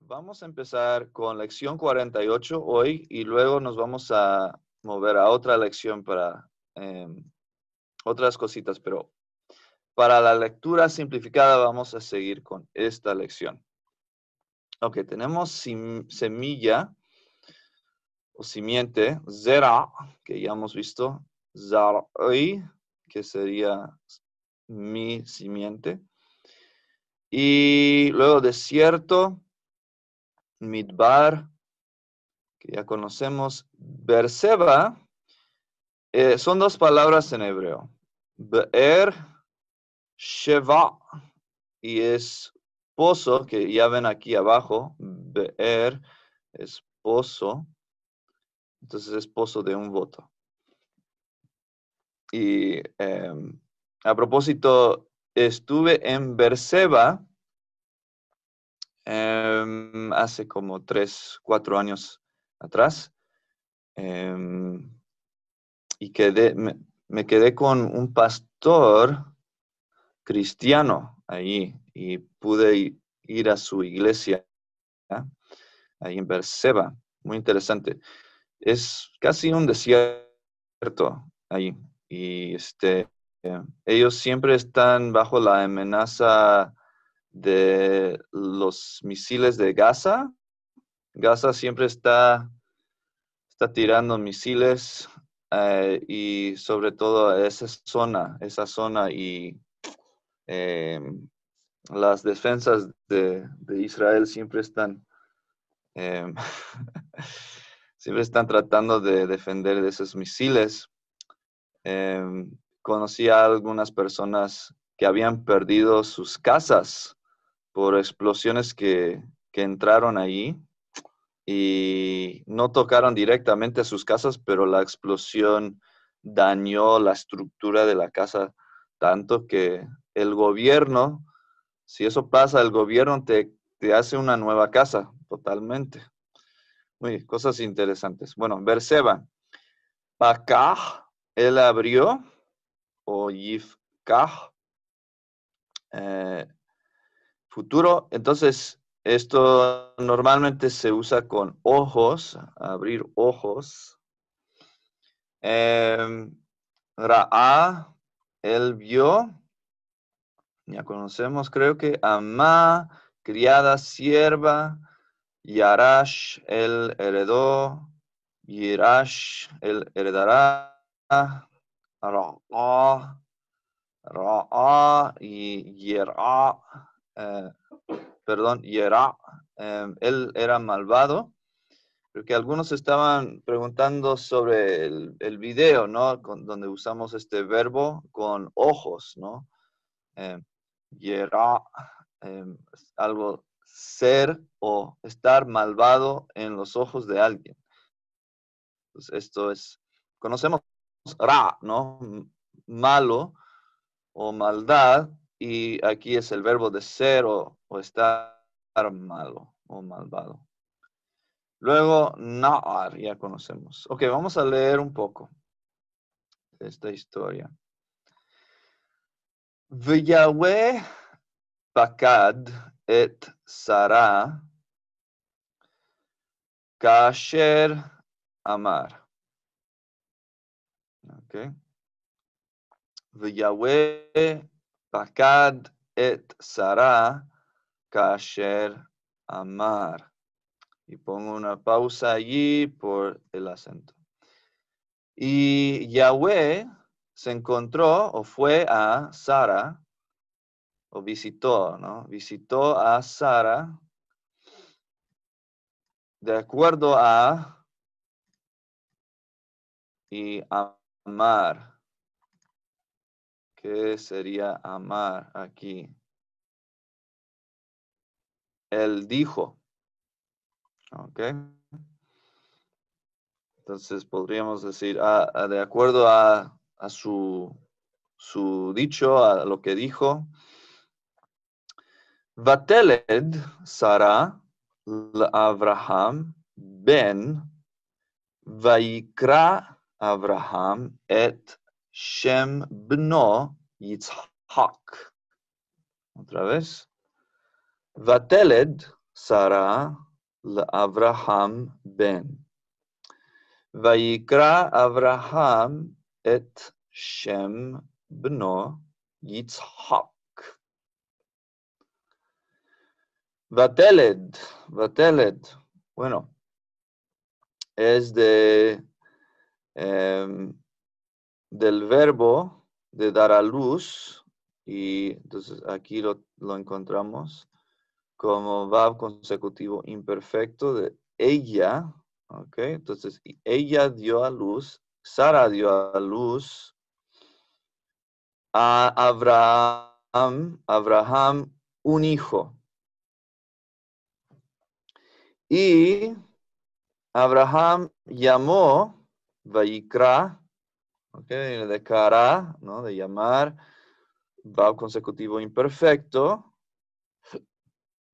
Vamos a empezar con lección 48 hoy y luego nos vamos a mover a otra lección para em, otras cositas, pero para la lectura simplificada vamos a seguir con esta lección. Ok, tenemos semilla o simiente, zera, que ya hemos visto, zar'i, que sería mi simiente. Y luego desierto, midbar, que ya conocemos. Berseba, eh, son dos palabras en hebreo. Be'er, sheva, y es pozo, que ya ven aquí abajo. Be'er es pozo. Entonces es pozo de un voto. Y em, a propósito, estuve en Berseba em, hace como tres, cuatro años atrás. Em, y quedé, me, quedé con un pastor cristiano ahí y pude ir a su iglesia ahí en Berseba. Muy interesante. Es casi un desierto ahí. Y este, eh, ellos siempre están bajo la amenaza de los misiles de Gaza. Gaza siempre está, está tirando misiles eh, y sobre todo esa zona, esa zona y eh, las defensas de, Israel siempre están, siempre están tratando de defender de esos misiles. conocí a algunas personas que habían perdido sus casas por explosiones que, entraron ahí y no tocaron directamente a sus casas, pero la explosión dañó la estructura de la casa tanto que el gobierno, si eso pasa, el gobierno te, te hace una nueva casa totalmente. Muy, cosas interesantes. Bueno, Berseba. Pakah, él abrió, o Yifkah, eh, futuro. Entonces, esto normalmente se usa con ojos, abrir ojos. Eh, Ra'a, él vio, ya conocemos, creo que Amá, criada, sierva, Yarash, él heredó, Yirash, él heredará, Ra'a, Ra'a y Yera, perdón, Yera, em, él era malvado. Porque algunos estaban preguntando sobre el, video, ¿no? donde usamos este verbo con ojos, ¿no? Eh, yera, algo ser o estar malvado en los ojos de alguien. esto es, conocemos ra, ¿no? Malo, o maldad, y aquí es el verbo de ser o, estar malo o malvado. Luego, Naar, ya conocemos. Ok, vamos a leer un poco esta historia. Yahweh pakad et Sara kasher amar. Okay. Yahweh pakad et Sara kasher amar. Y pongo una pausa allí por el acento. Y Yahweh se encontró o fue a Sara, o visitó, ¿no? Visitó a Sara de acuerdo a y amar. ¿Qué sería amar aquí? Él dijo. ¿Ok? Entonces podríamos decir, ah, ah, de acuerdo a, su, su, dicho, a lo que dijo, Vateled Sara Abraham ben Vaikra Abraham et Shem bno Yitzhak. Otra vez. Vateled, Sara Abraham ben. Vayikra Abraham et Shem bno Yitzhak. Vateled, Vateled. Bueno, es de em, del verbo de dar a luz y entonces aquí lo, lo encontramos como va consecutivo imperfecto de ella, ¿ok? Entonces, ella dio a luz, Sara dio a luz a Abraham, Abraham un hijo. Y Abraham llamó Vaikra, ¿ok? De cara, ¿no? De llamar, va consecutivo imperfecto.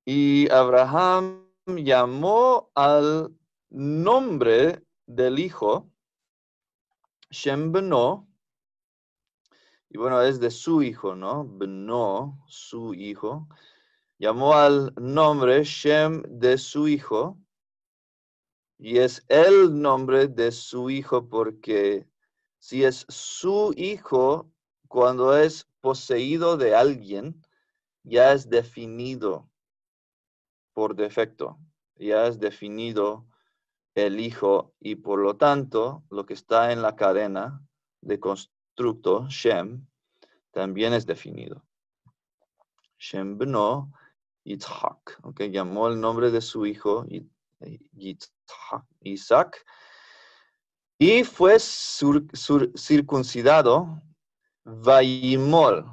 Y Abraham llamó al nombre del hijo Shem Beno, y bueno, es de su hijo, ¿no? Beno, su hijo. Llamó al nombre Shem de su hijo, y es el nombre de su hijo porque si es su hijo, cuando es poseído de alguien, ya es definido por defecto. Ya es definido el hijo y por lo tanto lo que está en la cadena de constructo, Shem, también es definido. Shem beno Yitzhak, okay, llamó el nombre de su hijo Yitzhak, Isaac, y fue circuncidado Vaimol.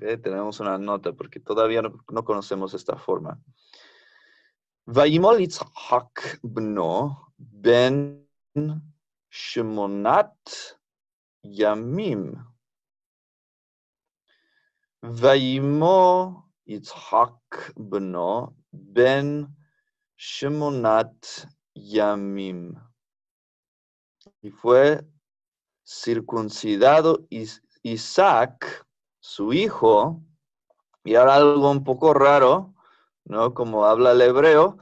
Eh, tenemos una nota porque todavía no, conocemos esta forma. Vaimol Itzhak bno ben Shemonat Yamim. Vaimo Itzhak bno ben Shemonat Yamim. Y fue circuncidado Isaac, su hijo, y ahora algo un poco raro, ¿no? Como habla el hebreo,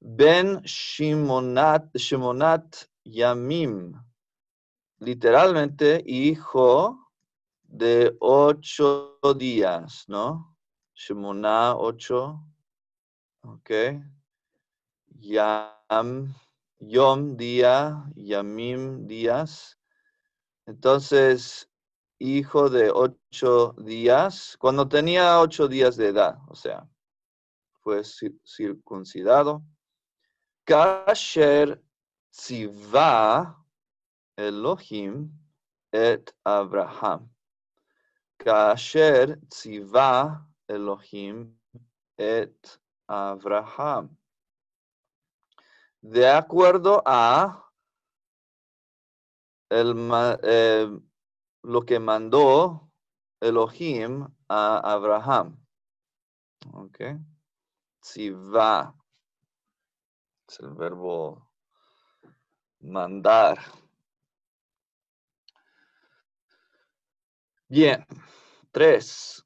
Ben Shimonat, Shimonat Yamim. Literalmente, hijo de ocho días, ¿no? Shimoná, ocho. Ok. Yam, Yom, día. Yamim, días. Entonces, hijo de ocho días, cuando tenía ocho días de edad, o sea, fue circuncidado. Kasher tziva Elohim et Abraham. Kasher tziva Elohim et Abraham. De acuerdo a el, eh, lo que mandó Elohim a Abraham. Okay va Es el verbo mandar. Bien. Tres.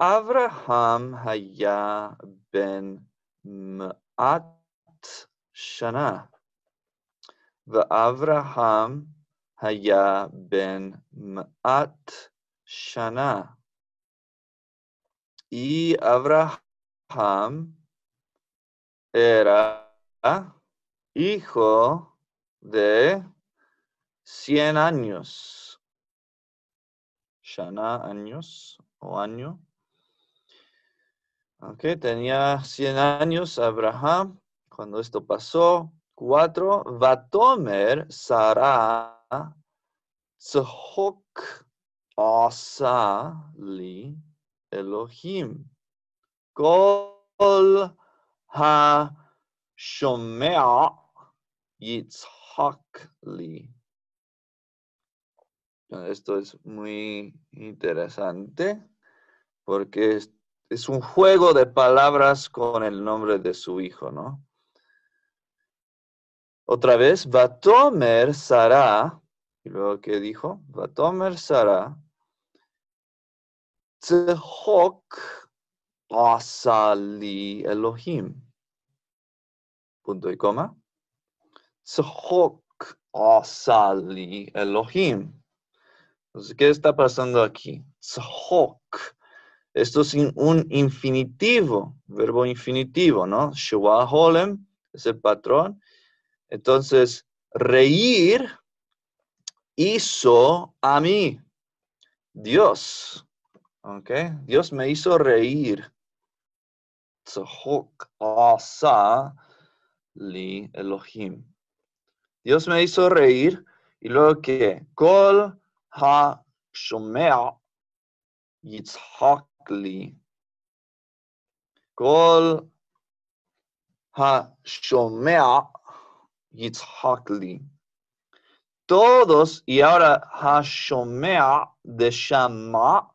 Abraham haya ben ma'at shana. Abraham haya ben ma'at shana. Y Abraham Ham era hijo de 100 años. Shana, años o año. Ok, tenía 100 años Abraham cuando esto pasó. Cuatro, Vatomer Sara Tzhok Asa Li Elohim. Kol ha shomea yitzhak li. Esto es muy interesante porque es, un juego de palabras con el nombre de su hijo, ¿no? Otra vez, Vatomer Sara, y luego que dijo, Vatomer Sara, Tzehok asali Elohim. Punto y coma. Tzhok asali Elohim. Entonces, ¿qué está pasando aquí? Tzhok. Esto es un infinitivo, verbo infinitivo, ¿no? Shua holem es el patrón. Entonces, reír hizo a mí. Dios. ¿Ok? Dios me hizo reír. Li Elohim. Dios me hizo reír y luego que Kol ha shomea yitzhak li. Kol ha shomea yitzhak li. Todos, y ahora ha shomea de shama,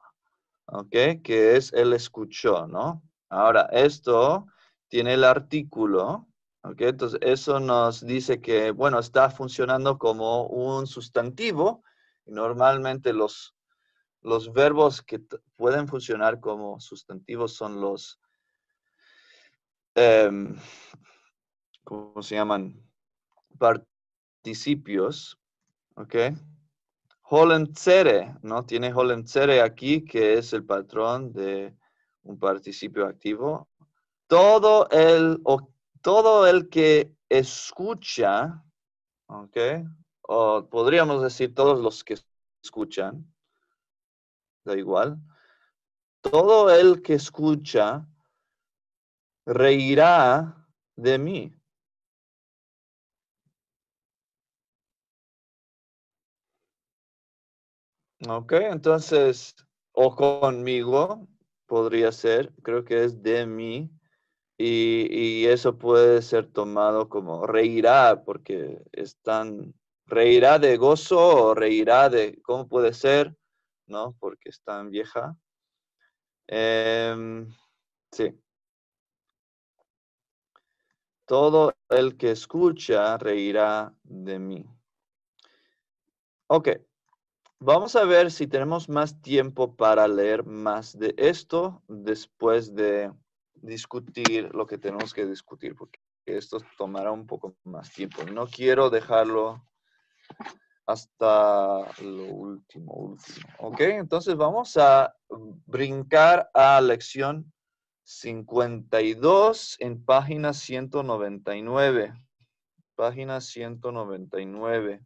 ¿ok? Que es el escuchó, ¿no? Ahora, esto tiene el artículo, ¿ok? Entonces, eso nos dice que, bueno, está funcionando como un sustantivo. Y normalmente los, los verbos que pueden funcionar como sustantivos son los, em, ¿cómo se llaman? Participios, ¿ok? Holenzere, ¿no? Tiene holenzere aquí, que es el patrón de un participio activo. Todo el, o, todo el que escucha, ¿ok? O podríamos decir todos los que escuchan, da igual. Todo el que escucha reirá de mí. Ok, entonces, o conmigo, podría ser, creo que es de mí, y, eso puede ser tomado como reirá, porque están, reirá de gozo o reirá de, ¿cómo puede ser? ¿No? Porque es tan vieja. Em, sí. Todo el que escucha reirá de mí. Ok, Vamos a ver si tenemos más tiempo para leer más de esto después de discutir lo que tenemos que discutir, porque esto tomará un poco más tiempo. No quiero dejarlo hasta lo último, último. ¿Ok? Entonces vamos a brincar a lección 52 en página 199. Página 199.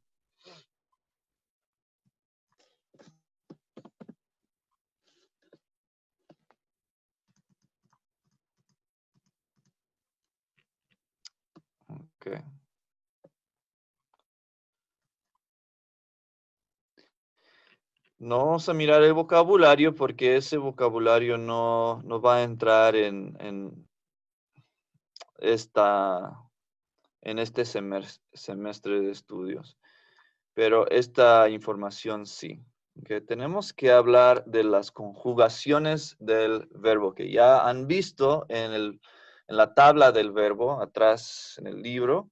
No vamos a mirar el vocabulario porque ese vocabulario no, va a entrar en, en, esta, en este semestre de estudios. Pero esta información sí. que Tenemos que hablar de las conjugaciones del verbo que ya han visto en el en la tabla del verbo, atrás en el libro.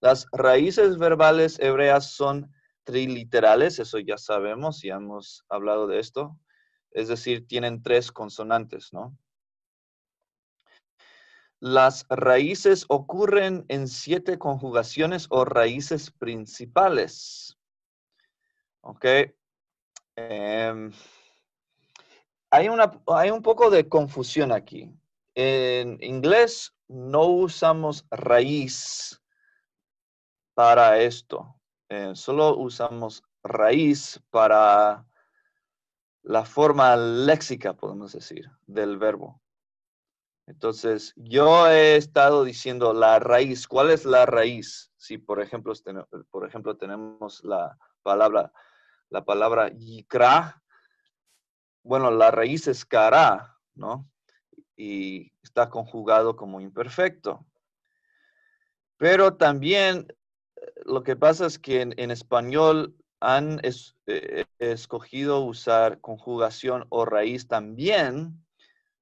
Las raíces verbales hebreas son triliterales, eso ya sabemos, ya hemos hablado de esto. Es decir, tienen tres consonantes, ¿no? Las raíces ocurren en siete conjugaciones o raíces principales. ¿Ok? Em, hay, una, hay un poco de confusión aquí. En inglés no usamos raíz para esto. Eh, solo usamos raíz para la forma léxica, podemos decir, del verbo. Entonces, yo he estado diciendo la raíz. ¿Cuál es la raíz? Si, por ejemplo, por ejemplo tenemos la palabra, la palabra yikra, bueno, la raíz es cara, ¿no? Y está conjugado como imperfecto. Pero también eh, lo que pasa es que en, español han eh, escogido usar conjugación o raíz también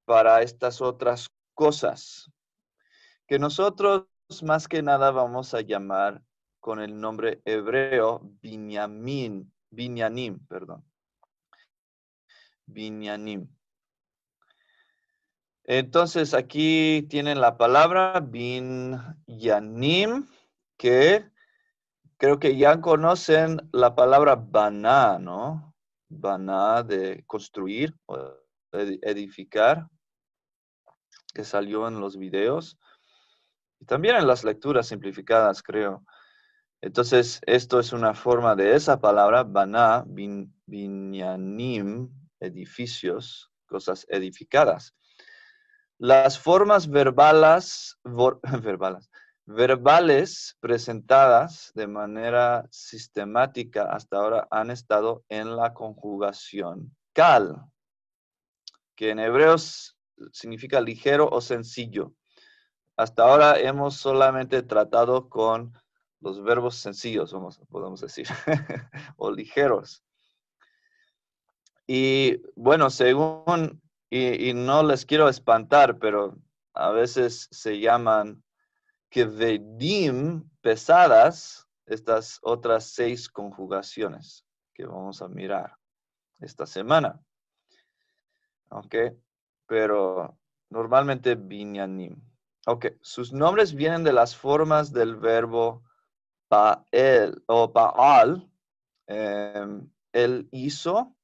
para estas otras cosas que nosotros más que nada vamos a llamar con el nombre hebreo Binyamin, Binyanim, perdón. Binyanim. Entonces aquí tienen la palabra bin yanim, que creo que ya conocen la palabra baná, ¿no? Baná de construir edificar, que salió en los videos y también en las lecturas simplificadas, creo. Entonces, esto es una forma de esa palabra, baná, bin, binyanim, edificios, cosas edificadas. Las formas verbales, verbales, verbales presentadas de manera sistemática hasta ahora han estado en la conjugación cal, que en hebreos significa ligero o sencillo. Hasta ahora hemos solamente tratado con los verbos sencillos, podemos decir, o ligeros. Y bueno, según, y, no les quiero espantar, pero a veces se llaman kevedim pesadas, estas otras seis conjugaciones que vamos a mirar esta semana. ¿Ok? Pero normalmente binyanim. Ok, sus nombres vienen de las formas del verbo Pael o Paal, em, él hizo,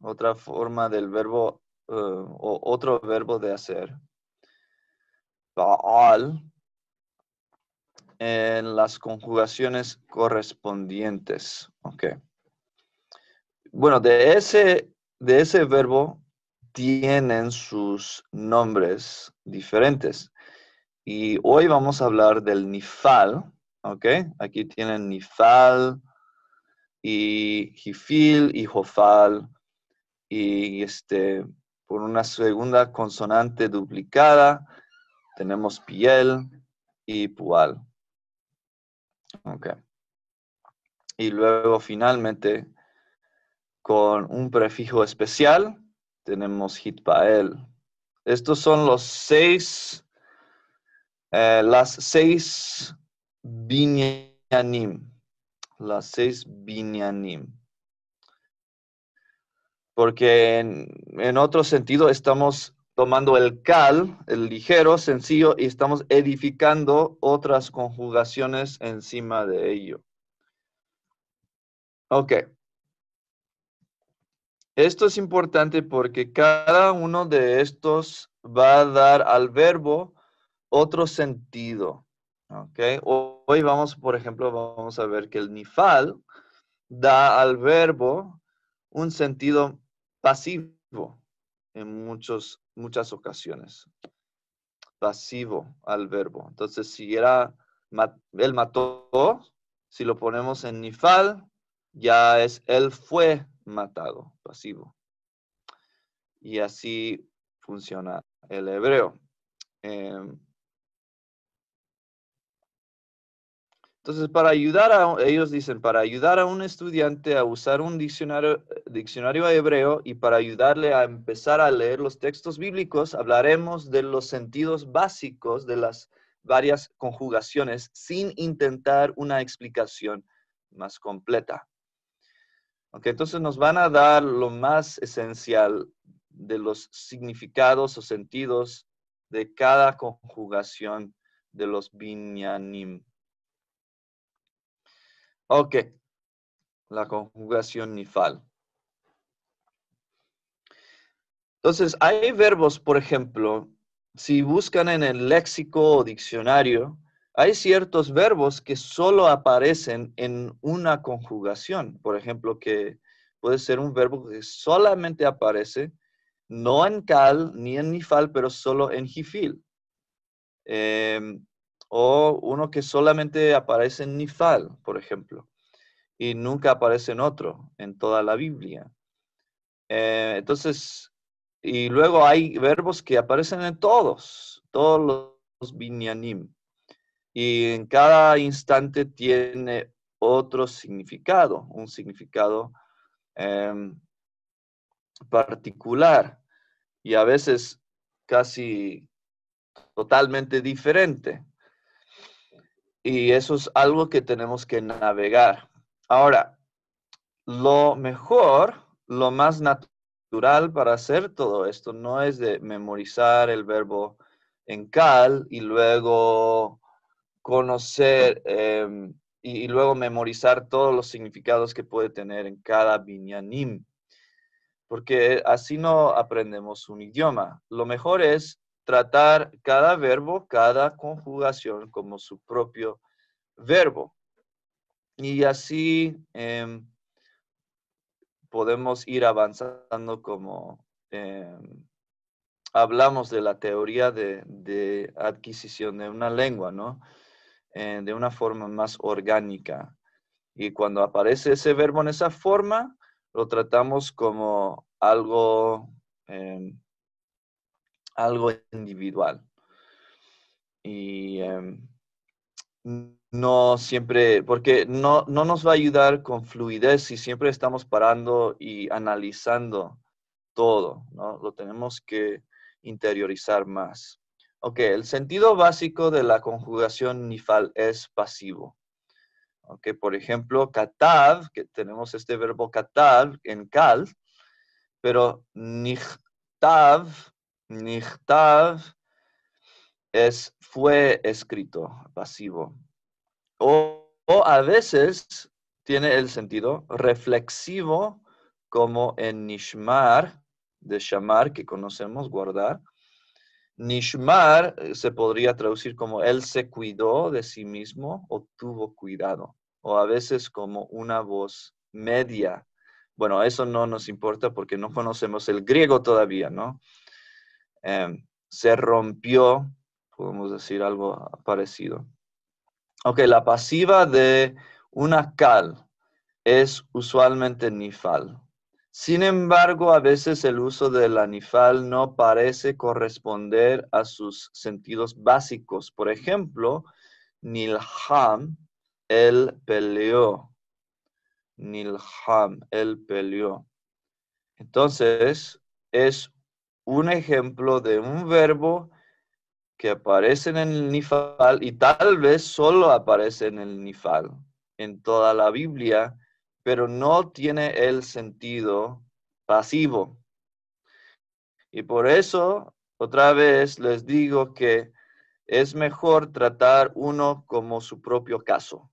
otra forma del verbo eh, o otro verbo de hacer. Paal en las conjugaciones correspondientes. Ok. Bueno, de ese, de ese verbo tienen sus nombres diferentes. Y hoy vamos a hablar del nifal, ¿ok? Aquí tienen Nifal y Jifil y Jofal y este, por una segunda consonante duplicada tenemos Piel y Pual. Y luego finalmente con un prefijo especial tenemos Hitpael. Estos son los seis, eh, las seis Binyanim. Las seis Binyanim. Porque en, otro sentido estamos tomando el cal, el ligero, sencillo, y estamos edificando otras conjugaciones encima de ello. Ok. Esto es importante porque cada uno de estos va a dar al verbo otro sentido. Okay. Hoy vamos, por ejemplo, vamos a ver que el nifal da al verbo un sentido pasivo en muchos, muchas ocasiones. Pasivo al verbo. Entonces, si era, él mató, si lo ponemos en nifal, ya es él fue matado, pasivo. Y así funciona el hebreo. Em, Entonces, para ayudar a, ellos dicen, para ayudar a un estudiante a usar un diccionario, diccionario hebreo y para ayudarle a empezar a leer los textos bíblicos, hablaremos de los sentidos básicos de las varias conjugaciones sin intentar una explicación más completa. Okay, entonces nos van a dar lo más esencial de los significados o sentidos de cada conjugación de los binyanim. Ok, la conjugación nifal. Entonces, hay verbos, por ejemplo, si buscan en el léxico o diccionario, hay ciertos verbos que solo aparecen en una conjugación. Por ejemplo, que puede ser un verbo que solamente aparece no en cal ni en nifal, pero solo en jifil. Em, o uno que solamente aparece en Nifal, por ejemplo, y nunca aparece en otro, en toda la Biblia. Eh, entonces, y luego hay verbos que aparecen en todos, todos los binyanim. Y en cada instante tiene otro significado, un significado em, particular y a veces casi totalmente diferente. Y eso es algo que tenemos que navegar. Ahora, lo mejor, lo más natural para hacer todo esto. No es de memorizar el verbo en cal y luego conocer em, y, luego memorizar todos los significados que puede tener en cada binyanim. Porque así no aprendemos un idioma. Lo mejor es tratar cada verbo, cada conjugación como su propio verbo. Y así em, podemos ir avanzando como em, hablamos de la teoría de, adquisición de una lengua, ¿no? Eh, de una forma más orgánica. Y cuando aparece ese verbo en esa forma, lo tratamos como algo, em, algo individual. Y em, no siempre, porque no, no nos va a ayudar con fluidez si siempre estamos parando y analizando todo, ¿no? Lo tenemos que interiorizar más. Ok, el sentido básico de la conjugación nifal es pasivo. Ok, por ejemplo, katav, que tenemos este verbo katav en kal, pero nichtav, nichtav es fue escrito, pasivo. O, o a veces tiene el sentido reflexivo, como en nishmar, de shamar, que conocemos, guardar. Nishmar eh, se podría traducir como él se cuidó de sí mismo o tuvo cuidado, o a veces como una voz media. Bueno, eso no nos importa porque no conocemos el griego todavía, ¿no? Em, se rompió, podemos decir algo parecido. Ok, la pasiva de una cal es usualmente nifal. Sin embargo, a veces el uso del anifal no parece corresponder a sus sentidos básicos. Por ejemplo, Nilham, él peleó. Nilham, él peleó. Entonces, es un ejemplo de un verbo que aparece en el nifal y tal vez solo aparece en el nifal. En toda la Biblia pero no tiene el sentido pasivo. Y por eso, otra vez les digo que es mejor tratar uno como su propio caso.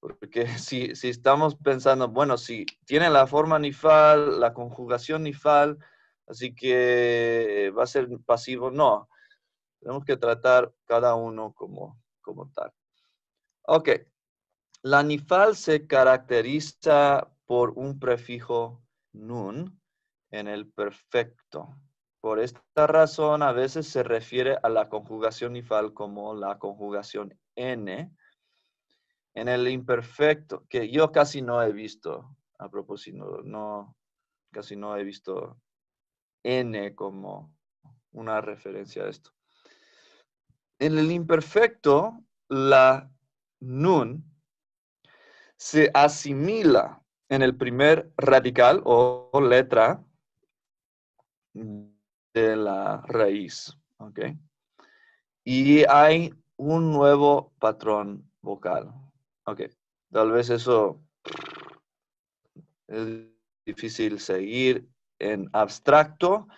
Porque si, si estamos pensando, bueno, si tiene la forma nifal, la conjugación nifal, así que va a ser pasivo, no. Tenemos que tratar cada uno como, como tal. Ok, la nifal se caracteriza por un prefijo nun en el perfecto. Por esta razón, a veces se refiere a la conjugación nifal como la conjugación n. En el imperfecto, que yo casi no he visto, a propósito, no, casi no he visto n como una referencia a esto. En el imperfecto, la nun se asimila en el primer radical o letra de la raíz. ¿ok? Y hay un nuevo patrón vocal. Ok, tal vez eso es difícil seguir en abstracto,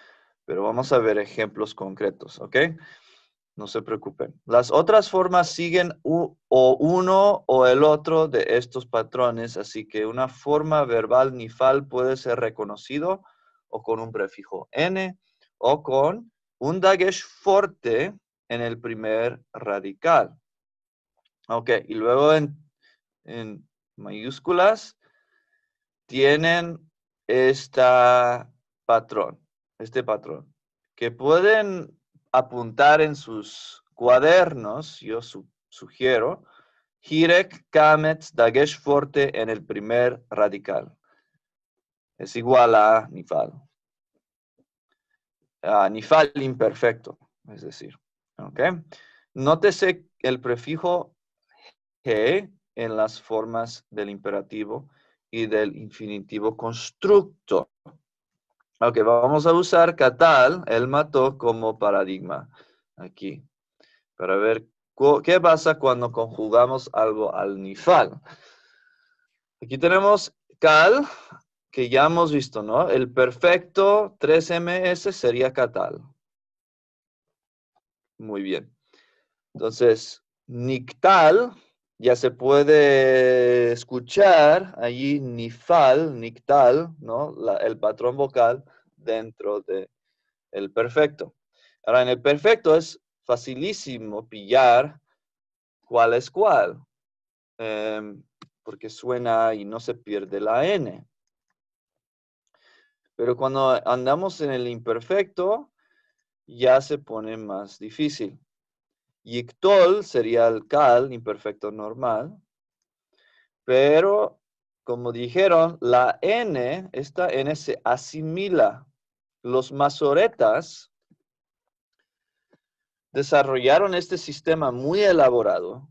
pero vamos a ver ejemplos concretos, ¿ok? No se preocupen. Las otras formas siguen o uno o el otro de estos patrones, así que una forma verbal nifal puede ser reconocido o con un prefijo n o con un dagesh fuerte en el primer radical. Ok, y luego en, mayúsculas tienen este patrón, este patrón, que pueden apuntar en sus cuadernos, yo sugiero, Hirek Kamet Dagesh Forte en el primer radical. Es igual a Nifal. A nifal imperfecto, es decir. ¿ok? Nótese el prefijo he en las formas del imperativo y del infinitivo constructo. Ok, vamos a usar Catal, él mató como paradigma aquí, para ver qué pasa cuando conjugamos algo al nifal. Aquí tenemos cal, que ya hemos visto, ¿no? El perfecto 3ms sería catal. Muy bien. Entonces, nictal, ya se puede escuchar allí nifal, nictal, ¿no? el patrón vocal dentro del el perfecto. Ahora, en el perfecto es facilísimo pillar cuál es cuál, em, porque suena y no se pierde la N. Pero cuando andamos en el imperfecto, ya se pone más difícil. Yictol sería el cal, imperfecto normal. Pero, como dijeron, la N, esta N se asimila. Los masoretas desarrollaron este sistema muy elaborado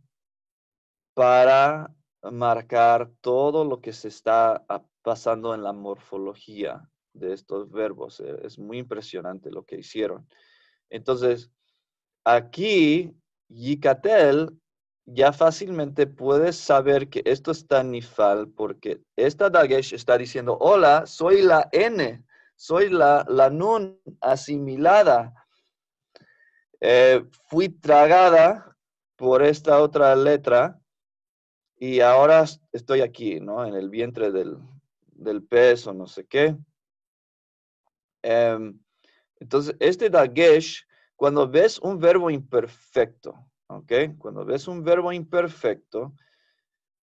para marcar todo lo que se está pasando en la morfología de estos verbos. Eh, es muy impresionante lo que hicieron. Entonces, aquí, Yicatel ya fácilmente puedes saber que esto está nifal porque esta Dagesh está diciendo, hola, soy la N, soy la, la Nun asimilada. Eh, fui tragada por esta otra letra y ahora estoy aquí, ¿no? En el vientre del, del pez o no sé qué. Em, entonces, este dagesh, cuando ves un verbo imperfecto, ¿ok? Cuando ves un verbo imperfecto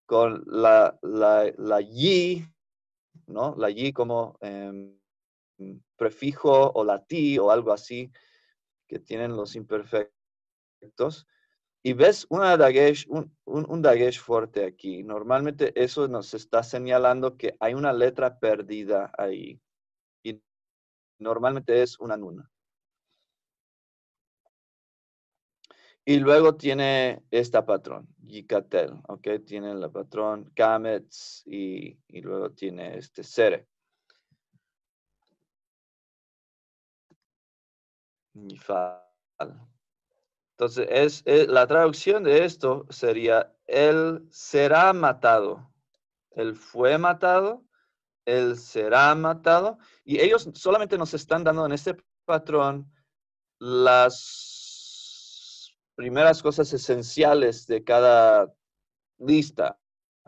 con la, la, la y, ¿no? La y como em, prefijo o la ti o algo así que tienen los imperfectos, y ves una dagesh, un, un, un dagesh fuerte aquí. Normalmente eso nos está señalando que hay una letra perdida ahí. Normalmente es una nuna. Y luego tiene esta patrón, Yikatel, ¿ok? Tiene la patrón Kamets y, y luego tiene este Sere. Entonces, es, es, la traducción de esto sería, él será matado. Él fue matado él será matado. Y ellos solamente nos están dando en este patrón las primeras cosas esenciales de cada lista.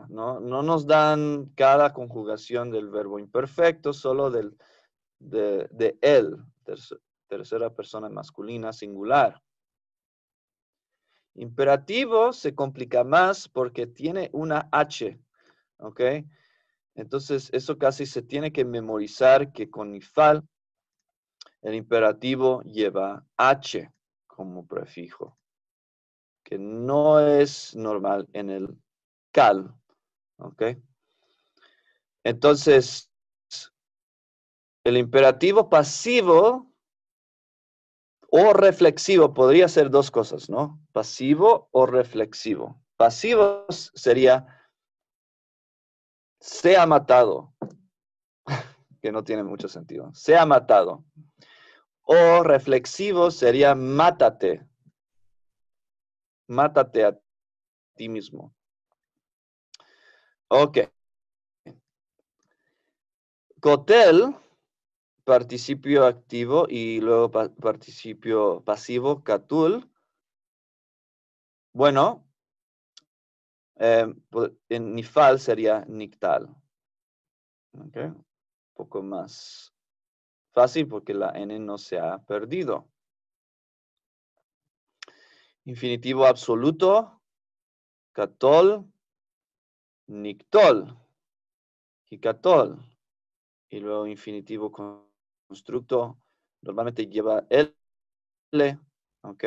¿no? no nos dan cada conjugación del verbo imperfecto, solo del, de, él, tercera persona masculina singular. Imperativo se complica más porque tiene una H, ¿ok? Entonces, eso casi se tiene que memorizar que con ifal el imperativo lleva H como prefijo, que no es normal en el cal. ¿Ok? Entonces, el imperativo pasivo o reflexivo podría ser dos cosas, ¿no? Pasivo o reflexivo. Pasivo sería se ha matado, que no tiene mucho sentido, se ha matado. O reflexivo sería mátate, mátate a ti mismo. Ok. Cotel, participio activo y luego participio pasivo, catul. Bueno, eh, en nifal sería nictal. Un poco más fácil porque la N no se ha perdido. Infinitivo absoluto, catol, nictol, catol. Y luego infinitivo constructo, normalmente lleva L, ¿ok?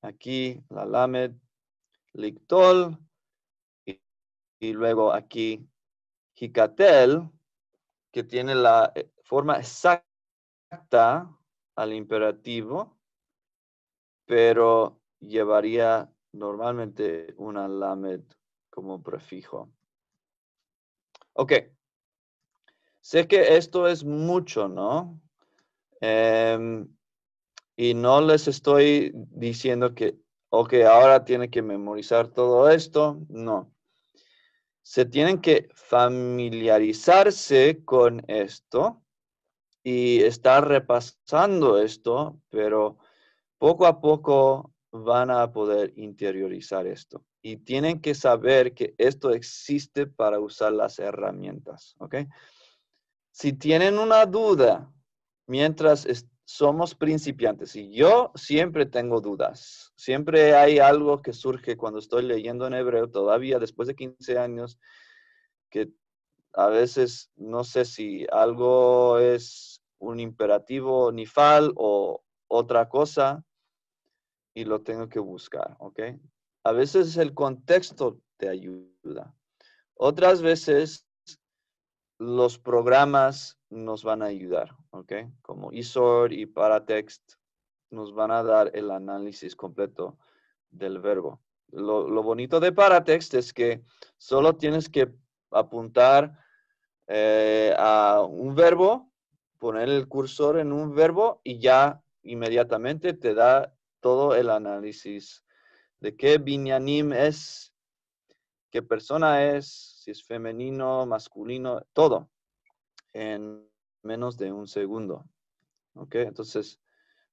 Aquí la lamed, lictol, y luego aquí Jicatel, que tiene la eh, forma exacta al imperativo, pero llevaría normalmente una lamed como prefijo. Ok. Sé que esto es mucho, ¿no? Em, y no les estoy diciendo que, ok, ahora tiene que memorizar todo esto. No. se tienen que familiarizarse con esto y estar repasando esto, pero poco a poco van a poder interiorizar esto. Y tienen que saber que esto existe para usar las herramientas, ¿ok? Si tienen una duda mientras somos principiantes, y yo siempre tengo dudas, siempre hay algo que surge cuando estoy leyendo en hebreo, todavía después de 15 años, que a veces no sé si algo es un imperativo nifal o otra cosa, y lo tengo que buscar, ¿ok? A veces el contexto te ayuda. Otras veces los programas nos van a ayudar, ¿ok? Como eSort y Paratext nos van a dar el análisis completo del verbo. Lo, bonito de Paratext es que solo tienes que apuntar eh, a un verbo, poner el cursor en un verbo y ya inmediatamente te da todo el análisis de qué Binyanim es, qué persona es, si es femenino, masculino, todo en menos de un segundo. ¿Ok? Entonces,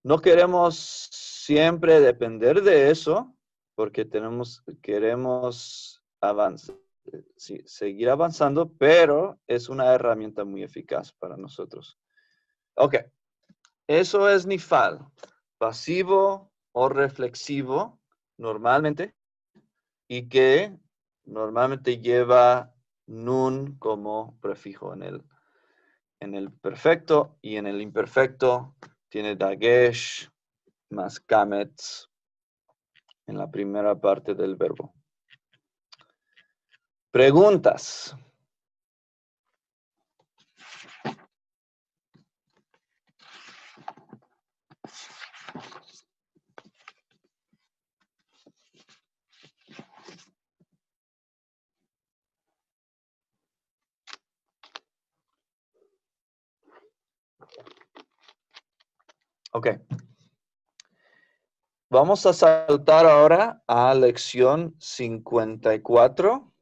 no queremos siempre depender de eso porque tenemos, queremos avanzar, seguir avanzando, pero es una herramienta muy eficaz para nosotros. Ok, eso es NIFAL, pasivo o reflexivo normalmente y que normalmente lleva nun como prefijo en el, en el perfecto y en el imperfecto tiene dagesh más kamets en la primera parte del verbo. Preguntas. Ok. Vamos a saltar ahora a lección 54,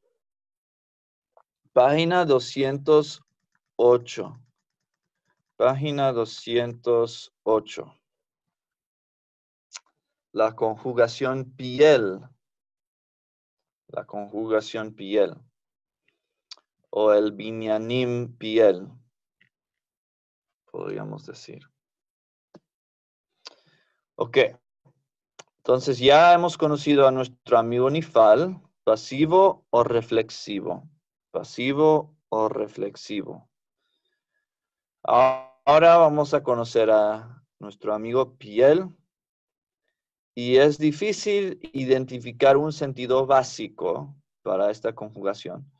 página 208. Página 208. La conjugación piel. La conjugación piel. O el binyanim piel. Podríamos decir. Ok. Entonces ya hemos conocido a nuestro amigo Nifal, pasivo o reflexivo. Pasivo o reflexivo. Ahora vamos a conocer a nuestro amigo Piel. Y es difícil identificar un sentido básico para esta conjugación.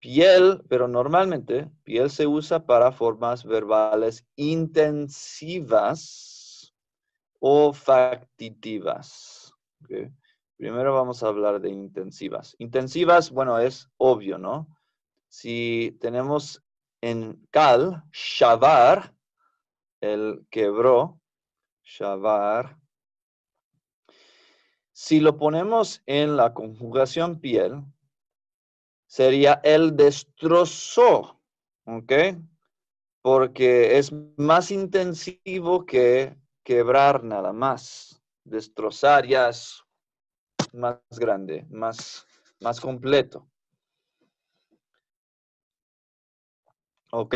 Piel, pero normalmente piel se usa para formas verbales intensivas o factitivas. Primero vamos a hablar de intensivas. Intensivas, bueno, es obvio, ¿no? Si tenemos en cal, shavar, el quebró, shavar. Si lo ponemos en la conjugación piel, sería el destrozó, ¿ok? Porque es más intensivo que quebrar nada más, destrozar ya es más grande, más, más completo. ¿Ok?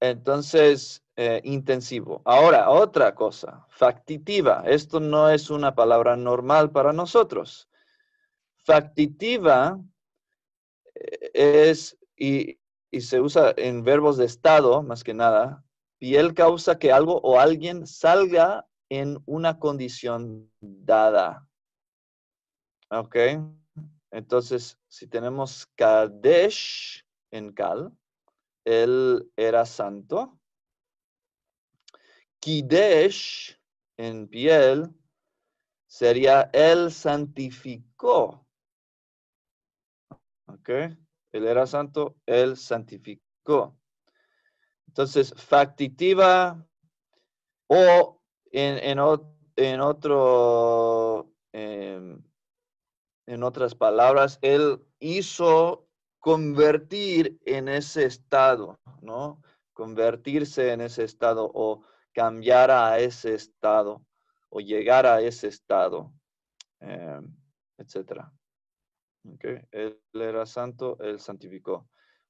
Entonces, eh, intensivo. Ahora, otra cosa, factitiva. Esto no es una palabra normal para nosotros. Factitiva eh, es, y, y se usa en verbos de estado, más que nada, y él causa que algo o alguien salga en una condición dada. ¿Ok? Entonces, si tenemos Kadesh en Cal, él era santo. Kidesh en piel sería él santificó. ¿Ok? Él era santo, él santificó. Entonces, factitiva o en, en, otro, em, En otras palabras, Él hizo convertir en ese estado, ¿no? Convertirse en ese estado o cambiar a ese estado o llegar a ese estado, eh, etc. Él era santo, Él santificó.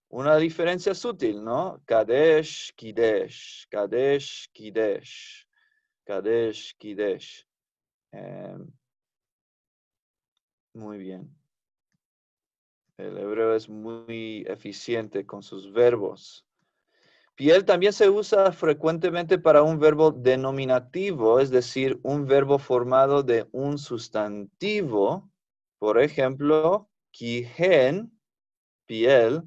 Una diferencia sutil, ¿no? Kadesh, Kidesh, Kadesh, Kidesh, Kadesh, Kidesh. Em, muy bien. El hebreo es muy eficiente con sus verbos. Piel también se usa frecuentemente para un verbo denominativo, es decir, un verbo formado de un sustantivo. Por ejemplo, Kihen, piel,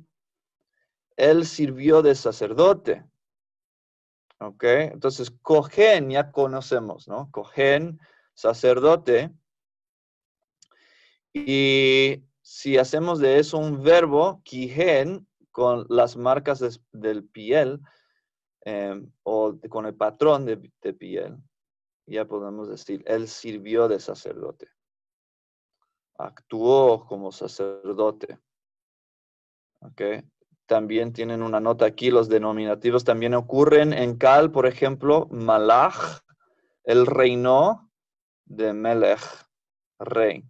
él sirvió de sacerdote. ¿Ok? Entonces, Cohen ya conocemos, ¿no? Cohen, sacerdote. Y si hacemos de eso un verbo, Kihen, con las marcas del piel em, o con el patrón de, de piel, ya podemos decir, él sirvió de sacerdote. Actuó como sacerdote. ¿Ok? También tienen una nota aquí, los denominativos también ocurren en Cal, por ejemplo, Malach, el reino de Melech, rey.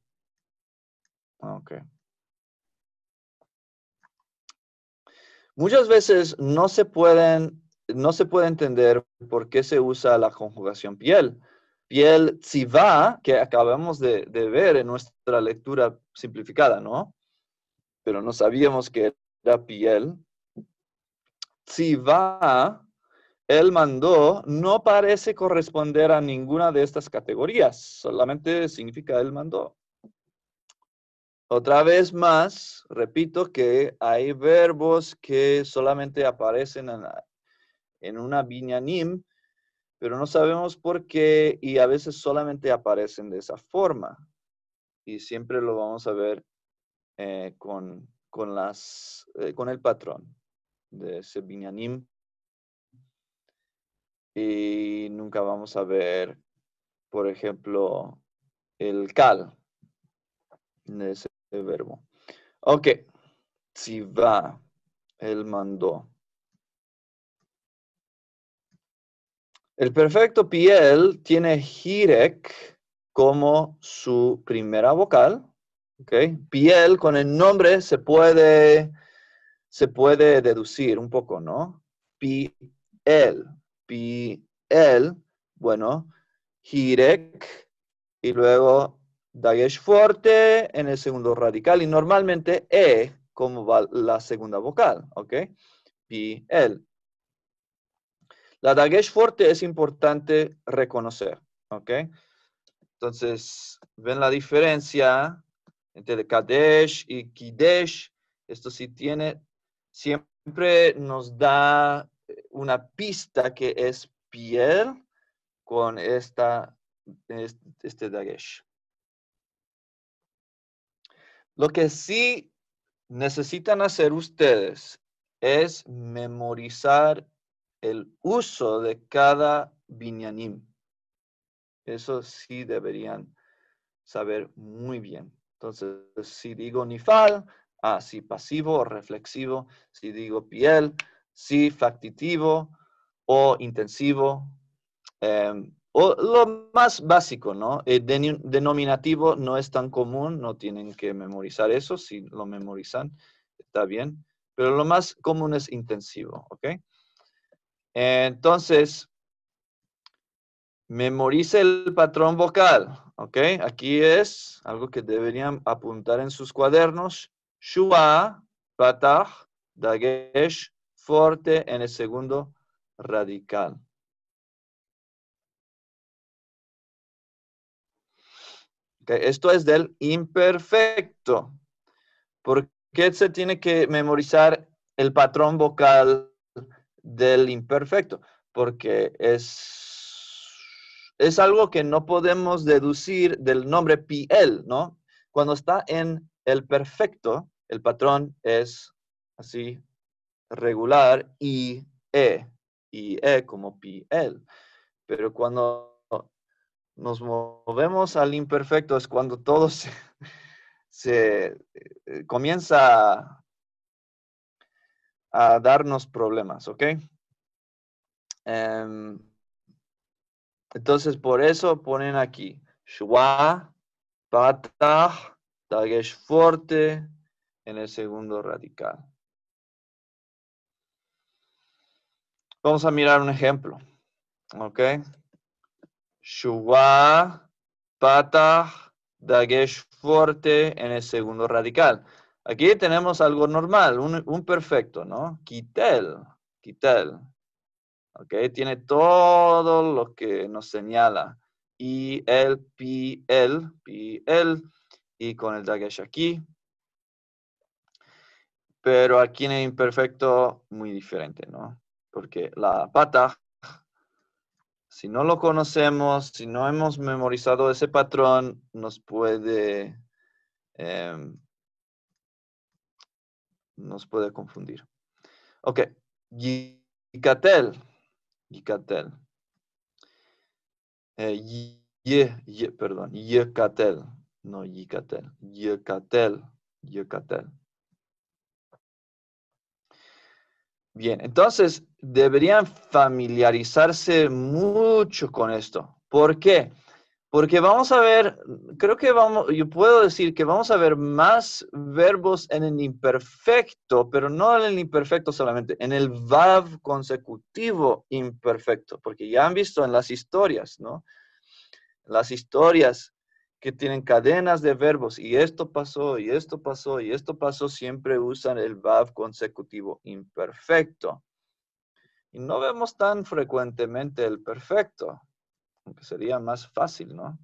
Okay. Muchas veces no se pueden, no se puede entender por qué se usa la conjugación piel. Piel tziva, que acabamos de ver en nuestra lectura simplificada, ¿no? Pero no sabíamos que la piel, si va, el mandó, no parece corresponder a ninguna de estas categorías, solamente significa el mandó. Otra vez más, repito que hay verbos que solamente aparecen en, en una binyanim, pero no sabemos por qué y a veces solamente aparecen de esa forma. Y siempre lo vamos a ver eh, con con, las, eh, con el patrón de ese binyanim. Y nunca vamos a ver, por ejemplo, el cal de ese verbo. Ok, si va, el mandó. El perfecto piel tiene hirek como su primera vocal Okay. Piel con el nombre se puede, se puede deducir un poco, ¿no? Piel, piel, bueno, hirek, y luego dagesh fuerte en el segundo radical, y normalmente E como va la segunda vocal, ¿ok? Piel. La dagesh fuerte es importante reconocer, ¿ok? Entonces, ¿ven la diferencia? Entre Kadesh y Kidesh. Esto sí tiene, siempre nos da una pista que es piel con esta, este Dagesh. Lo que sí necesitan hacer ustedes es memorizar el uso de cada binyanim. Eso sí deberían saber muy bien. Entonces, si digo nifal, ah, sí pasivo o reflexivo. Si digo piel, sí factitivo o intensivo. Em, o lo más básico, ¿no? El denominativo no es tan común, no tienen que memorizar eso. Si lo memorizan, está bien. Pero lo más común es intensivo, ¿ok? Entonces, memorice el patrón vocal. ¿Ok? Aquí es algo que deberían apuntar en sus cuadernos. Shua, patah, dagesh, fuerte en el segundo radical. Okay, esto es del imperfecto. ¿Por qué se tiene que memorizar el patrón vocal del imperfecto? Porque es es algo que no podemos deducir del nombre piel, ¿no? Cuando está en el perfecto, el patrón es así, regular, y e, y e como piel. Pero cuando nos movemos al imperfecto es cuando todo se, se eh, comienza a, darnos problemas, ¿ok? Em, entonces, por eso ponen aquí, schwa, patah, dagesh fuerte en el segundo radical. Vamos a mirar un ejemplo. ¿Ok? Shua, pata, dagesh fuerte en el segundo radical. Aquí tenemos algo normal, un, perfecto, ¿no? Quitel, quitel. ¿Ok? Tiene todo lo que nos señala. Y el, pi, el, pi, el. Y con el dagesh aquí. Pero aquí en el imperfecto, muy diferente, ¿no? porque la pata, si no lo conocemos, si no hemos memorizado ese patrón, nos puede, em, nos puede confundir. Ok, Yicatel, Yicatel. Eh, ye, perdón, Yicatel, no Yicatel, Yicatel, Yicatel. Bien, entonces deberían familiarizarse mucho con esto. ¿Por qué? Porque vamos a ver, creo que vamos, yo puedo decir que vamos a ver más verbos en el imperfecto, pero no en el imperfecto solamente, en el VAV consecutivo imperfecto, porque ya han visto en las historias, ¿no? Las historias que tienen cadenas de verbos y esto pasó y esto pasó y esto pasó, siempre usan el VAV consecutivo imperfecto. Y no vemos tan frecuentemente el perfecto, aunque sería más fácil, ¿no?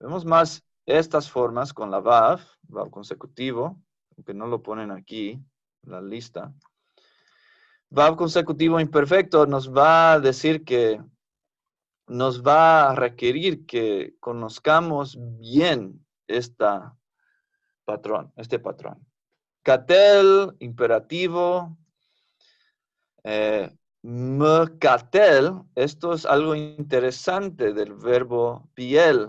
Vemos más estas formas con la VAV, VAV consecutivo, aunque no lo ponen aquí la lista. VAV consecutivo imperfecto nos va a decir que nos va a requerir que conozcamos bien esta patrón, este patrón. Catel, imperativo. Eh, mcatel, esto es algo interesante del verbo piel.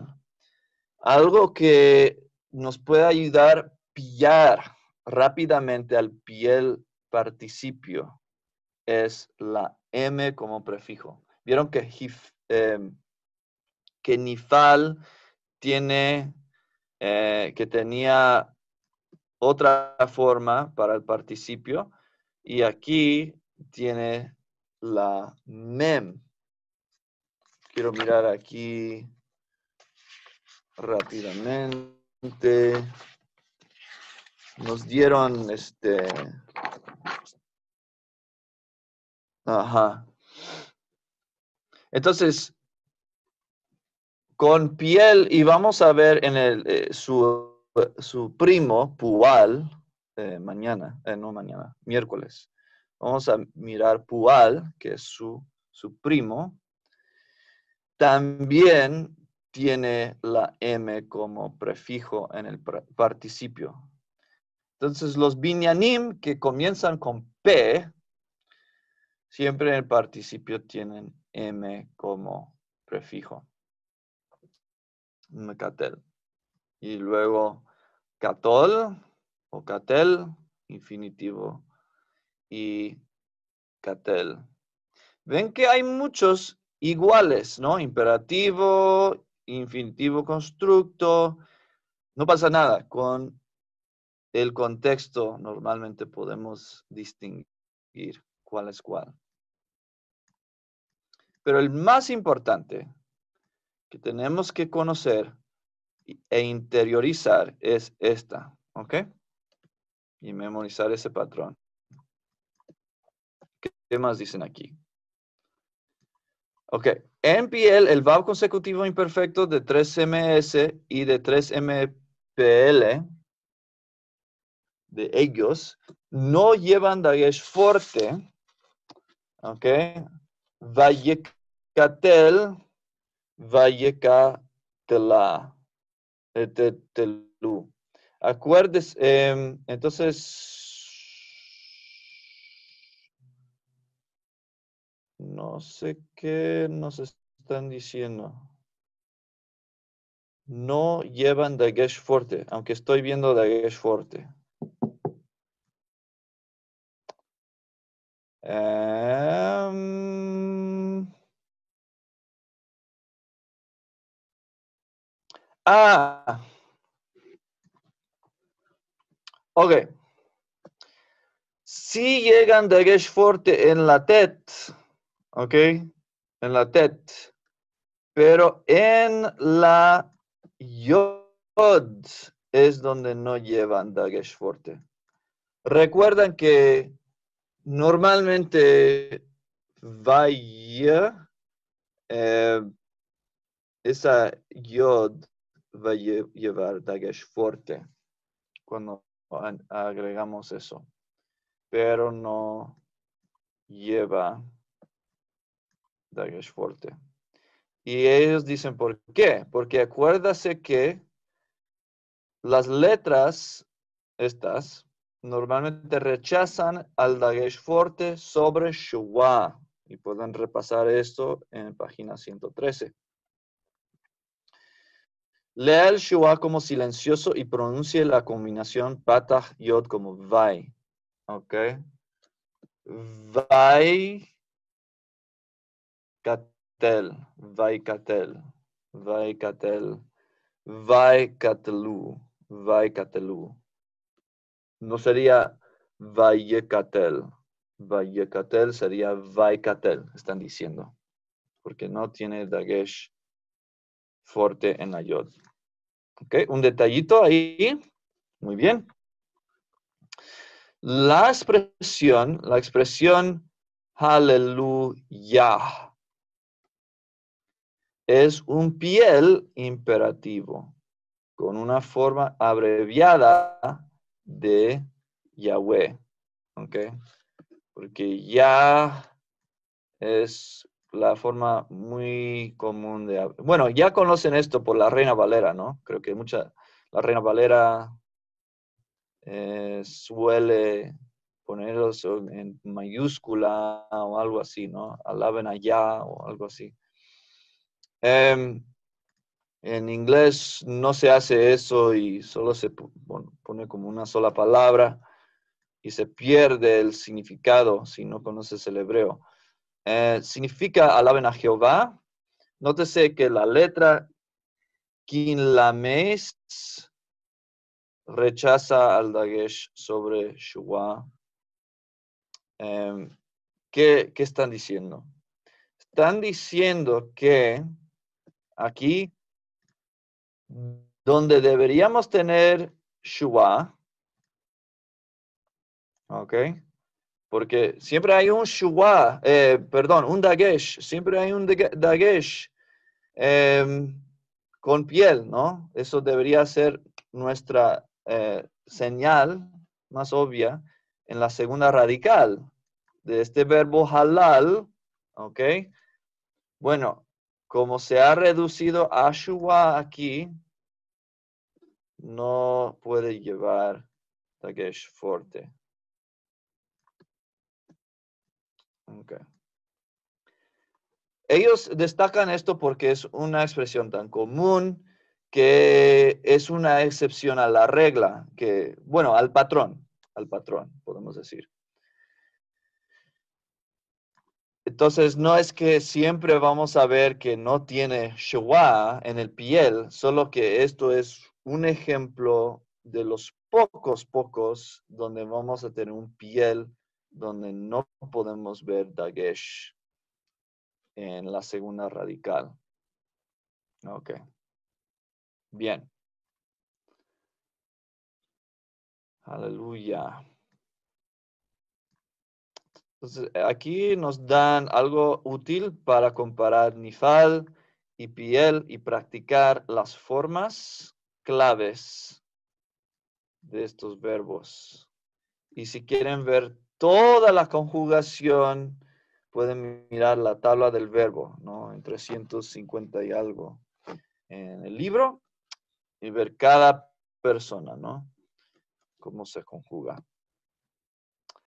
Algo que nos puede ayudar a pillar rápidamente al piel participio es la M como prefijo. Vieron que Em, que Nifal tiene, eh, que tenía otra forma para el participio y aquí tiene la mem. Quiero mirar aquí rápidamente. Nos dieron este... Ajá. Entonces, con piel, y vamos a ver en el, eh, su, primo, Pual, eh, mañana, eh, no mañana, miércoles. Vamos a mirar Pual, que es su, su primo. También tiene la M como prefijo en el participio. Entonces, los binyanim que comienzan con P, siempre en el participio tienen M como prefijo. Mcatel. Y luego catol o catel, infinitivo, y catel. Ven que hay muchos iguales, ¿no? Imperativo, infinitivo constructo. No pasa nada. Con el contexto normalmente podemos distinguir cuál es cuál. Pero el más importante que tenemos que conocer e interiorizar es esta, ¿ok? Y memorizar ese patrón. ¿Qué más dicen aquí? Ok, NPL, el VAB consecutivo imperfecto de 3MS y de 3MPL, de ellos, no llevan Dagesh fuerte, ok, Vallecatel, Vallecatela, Telu. Acuérdense, em, entonces, no sé qué nos están diciendo. no llevan dagesh fuerte, aunque estoy viendo dagesh fuerte. Em, ah. Ok. Si llegan dagesh fuerte en la TET, ok, en la TET, pero en la Yod es donde no llevan dagesh fuerte. Recuerdan que Normalmente vaya, eh, esa yod va a llevar dagesh fuerte cuando agregamos eso, pero no lleva dagesh fuerte. Y ellos dicen, ¿por qué? Porque acuérdase que las letras, estas, normalmente rechazan al Dagesh fuerte sobre Shua. Y pueden repasar esto en página 113. Lea el Shua como silencioso y pronuncie la combinación Patah Yod como Vai. ¿Ok? Vai Katel. Vai Katel. Vai Katel. Vai Katelu. Vai Katelu no sería Vallecatel. Vallecatel sería Vaikatel, están diciendo. Porque no tiene Dagesh fuerte en la yod. Ok, un detallito ahí. Muy bien. La expresión, la expresión aleluya es un piel imperativo con una forma abreviada de Yahweh. ¿Ok? Porque ya es la forma muy común de... Bueno, ya conocen esto por la Reina Valera, ¿no? Creo que mucha... La Reina Valera eh, suele ponerlos en mayúscula o algo así, ¿no? Alaben allá o algo así. Em, en inglés no se hace eso y solo se pone como una sola palabra y se pierde el significado si no conoces el hebreo. Eh, significa alaben a Jehová. Nótese que la letra Kinlames rechaza al Dagesh sobre Shua. Em, ¿qué, ¿Qué están diciendo? Están diciendo que aquí donde deberíamos tener Shua, ¿ok? Porque siempre hay un Shua, eh, perdón, un Dagesh, siempre hay un Dagesh em, con piel, ¿no? Eso debería ser nuestra eh, señal más obvia en la segunda radical de este verbo halal, ¿ok? Bueno, como se ha reducido Ashua aquí, no puede llevar Dagesh fuerte. Ellos destacan esto porque es una expresión tan común que es una excepción a la regla, que, bueno, al patrón, al patrón, podemos decir. Entonces, no es que siempre vamos a ver que no tiene Shua en el piel, solo que esto es un ejemplo de los pocos, pocos, donde vamos a tener un piel donde no podemos ver Dagesh en la segunda radical. Ok. Bien. Aleluya. Entonces, aquí nos dan algo útil para comparar nifal y piel y practicar las formas claves de estos verbos. Y si quieren ver toda la conjugación, pueden mirar la tabla del verbo, ¿no? En 350 y algo en el libro y ver cada persona, ¿no? Cómo se conjuga.